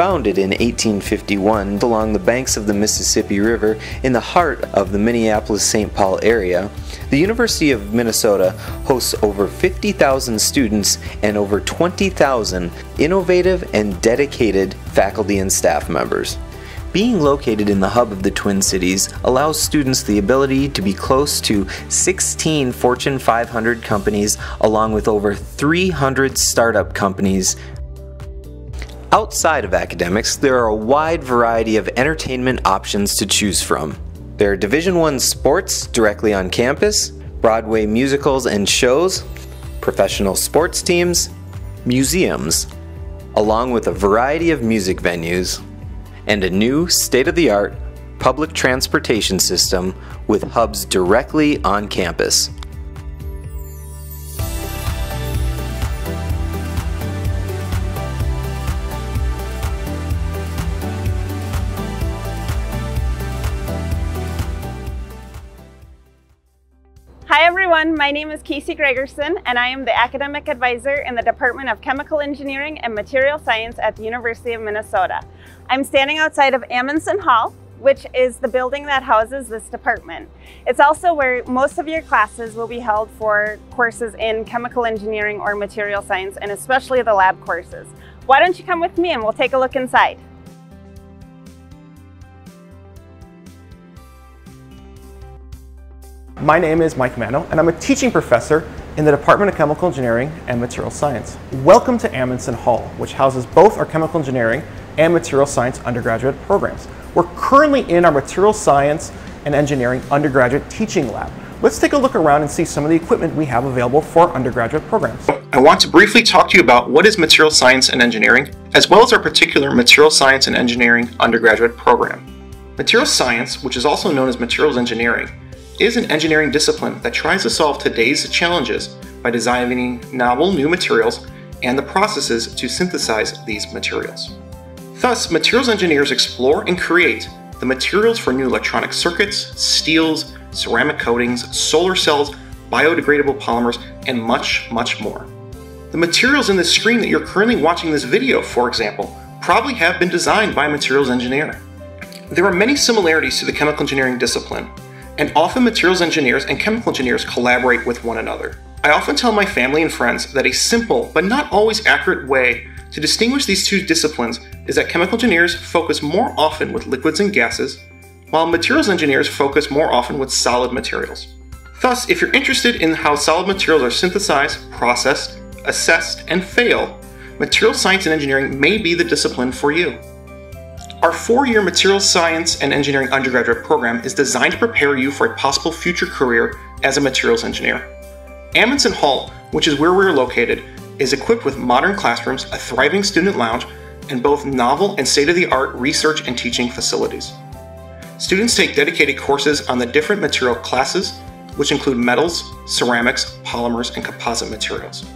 Founded in 1851 along the banks of the Mississippi River in the heart of the Minneapolis St. Paul area, the University of Minnesota hosts over 50,000 students and over 20,000 innovative and dedicated faculty and staff members. Being located in the hub of the Twin Cities allows students the ability to be close to 16 Fortune 500 companies along with over 300 startup companies. Outside of academics, there are a wide variety of entertainment options to choose from. There are Division 1 sports directly on campus, Broadway musicals and shows, professional sports teams, museums, along with a variety of music venues and a new state of the art public transportation system with hubs directly on campus. Everyone, my name is Casey Gregerson and I am the Academic Advisor in the Department of Chemical Engineering and Material Science at the University of Minnesota. I'm standing outside of Amundson Hall, which is the building that houses this department. It's also where most of your classes will be held for courses in chemical engineering or material science, and especially the lab courses. Why don't you come with me and we'll take a look inside. My name is Mike Mano, and I'm a teaching professor in the Department of Chemical Engineering and Material Science. Welcome to Amundson Hall, which houses both our chemical engineering and material science undergraduate programs. We're currently in our material science and engineering undergraduate teaching lab. Let's take a look around and see some of the equipment we have available for undergraduate programs. I want to briefly talk to you about what is material science and engineering, as well as our particular material science and engineering undergraduate program. Material science, which is also known as materials engineering, is an engineering discipline that tries to solve today's challenges by designing novel new materials and the processes to synthesize these materials. Thus, materials engineers explore and create the materials for new electronic circuits, steels, ceramic coatings, solar cells, biodegradable polymers, and much, much more. The materials in the screen that you're currently watching this video, for example, probably have been designed by a materials engineer. There are many similarities to the chemical engineering discipline, and often materials engineers and chemical engineers collaborate with one another. I often tell my family and friends that a simple but not always accurate way to distinguish these two disciplines is that chemical engineers focus more often with liquids and gases, while materials engineers focus more often with solid materials. Thus, if you're interested in how solid materials are synthesized, processed, assessed, and fail, materials science and engineering may be the discipline for you. Our four year materials science and engineering undergraduate program is designed to prepare you for a possible future career as a materials engineer. Amundson Hall, which is where we're located, is equipped with modern classrooms, a thriving student lounge, and both novel and state of the art research and teaching facilities. Students take dedicated courses on the different material classes, which include metals, ceramics, polymers, and composite materials.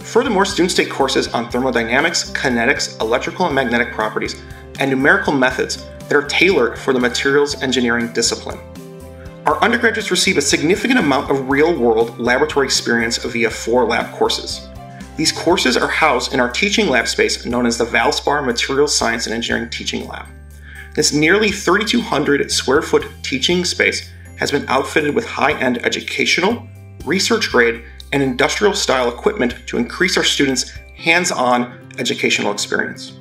Furthermore, students take courses on thermodynamics, kinetics, electrical and magnetic properties, and numerical methods that are tailored for the materials engineering discipline. Our undergraduates receive a significant amount of real world laboratory experience via four lab courses. These courses are housed in our teaching lab space known as the Valspar Materials Science and Engineering Teaching Lab. This nearly 3,200 square foot teaching space has been outfitted with high end educational, research grade, and industrial style equipment to increase our students' hands on educational experience.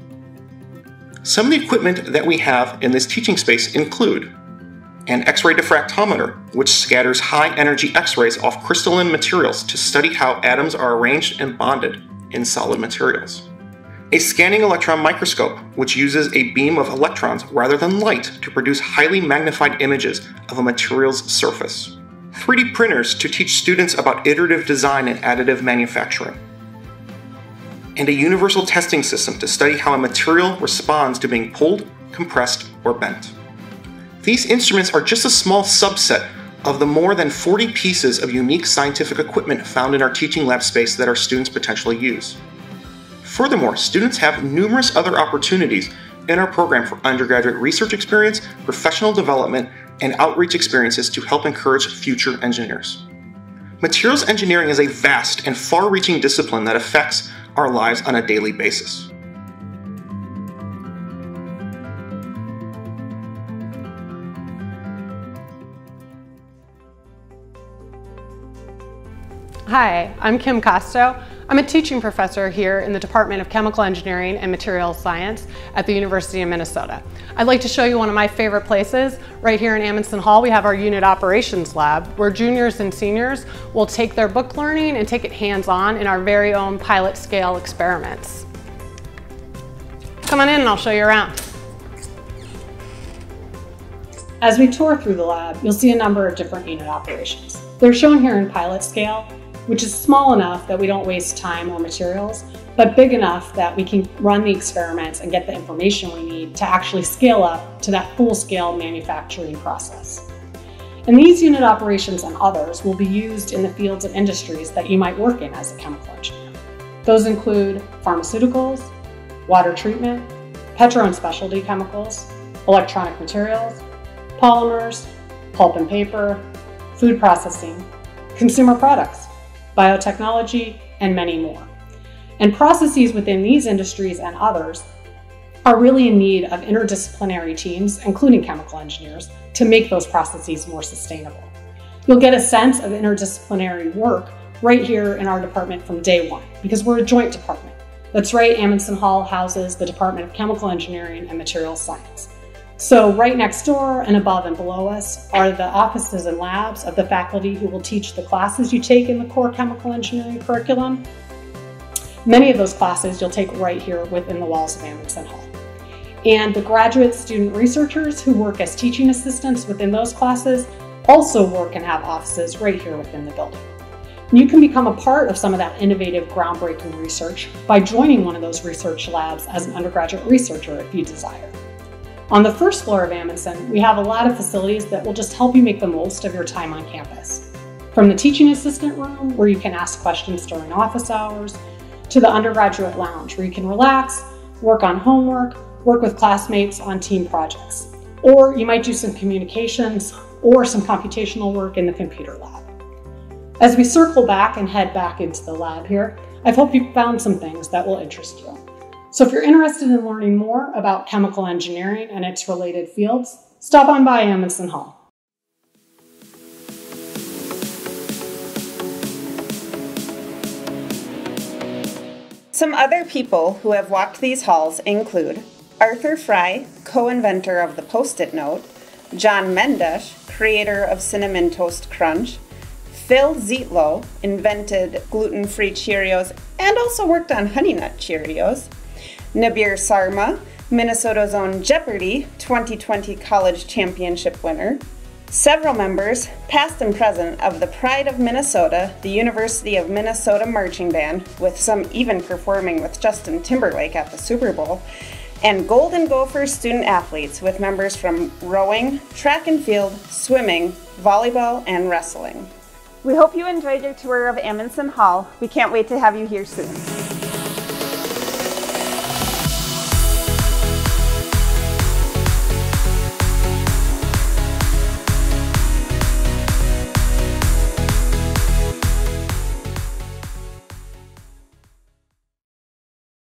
Some of the equipment that we have in this teaching space include an X-ray diffractometer, which scatters high-energy X-rays off crystalline materials to study how atoms are arranged and bonded in solid materials. A scanning electron microscope, which uses a beam of electrons rather than light to produce highly magnified images of a material's surface. 3D printers to teach students about iterative design and additive manufacturing and a universal testing system to study how a material responds to being pulled, compressed, or bent. These instruments are just a small subset of the more than 40 pieces of unique scientific equipment found in our teaching lab space that our students potentially use. Furthermore, students have numerous other opportunities in our program for undergraduate research experience, professional development, and outreach experiences to help encourage future engineers. Materials engineering is a vast and far reaching discipline that affects our lives on a daily basis. Hi, I'm Kim Costo. I'm a teaching professor here in the Department of Chemical Engineering and Materials Science at the University of Minnesota. I'd like to show you one of my favorite places. Right here in Amundson Hall, we have our Unit Operations Lab, where juniors and seniors will take their book learning and take it hands-on in our very own pilot scale experiments. Come on in and I'll show you around. As we tour through the lab, you'll see a number of different unit operations. They're shown here in pilot scale, which is small enough that we don't waste time or materials, but big enough that we can run the experiments and get the information we need to actually scale up to that full-scale manufacturing process. And these unit operations and others will be used in the fields and industries that you might work in as a chemical engineer. Those include pharmaceuticals, water treatment, petro and specialty chemicals, electronic materials, polymers, pulp and paper, food processing, consumer products, biotechnology, and many more. And processes within these industries and others are really in need of interdisciplinary teams, including chemical engineers, to make those processes more sustainable. You'll get a sense of interdisciplinary work right here in our department from day one, because we're a joint department. That's right, Amundson Hall houses the Department of Chemical Engineering and Materials Science. So right next door and above and below us are the offices and labs of the faculty who will teach the classes you take in the core chemical engineering curriculum. Many of those classes you'll take right here within the walls of Amundson Hall. And the graduate student researchers who work as teaching assistants within those classes also work and have offices right here within the building. You can become a part of some of that innovative, groundbreaking research by joining one of those research labs as an undergraduate researcher if you desire. On the first floor of Amundson, we have a lot of facilities that will just help you make the most of your time on campus. From the teaching assistant room, where you can ask questions during office hours, to the undergraduate lounge, where you can relax, work on homework, work with classmates on team projects. Or you might do some communications or some computational work in the computer lab. As we circle back and head back into the lab here, I hope you found some things that will interest you. So if you're interested in learning more about chemical engineering and its related fields, stop on by Amundson Hall. Some other people who have walked these halls include Arthur Fry, co-inventor of the Post-it note, John Mendesh, creator of Cinnamon Toast Crunch, Phil Zietlow invented gluten-free Cheerios and also worked on Honey Nut Cheerios, Nabir Sarma, Minnesota's own Jeopardy 2020 College Championship winner. Several members, past and present, of the Pride of Minnesota, the University of Minnesota Marching Band, with some even performing with Justin Timberlake at the Super Bowl, and Golden Gopher student athletes with members from rowing, track and field, swimming, volleyball, and wrestling. We hope you enjoyed your tour of Amundson Hall. We can't wait to have you here soon.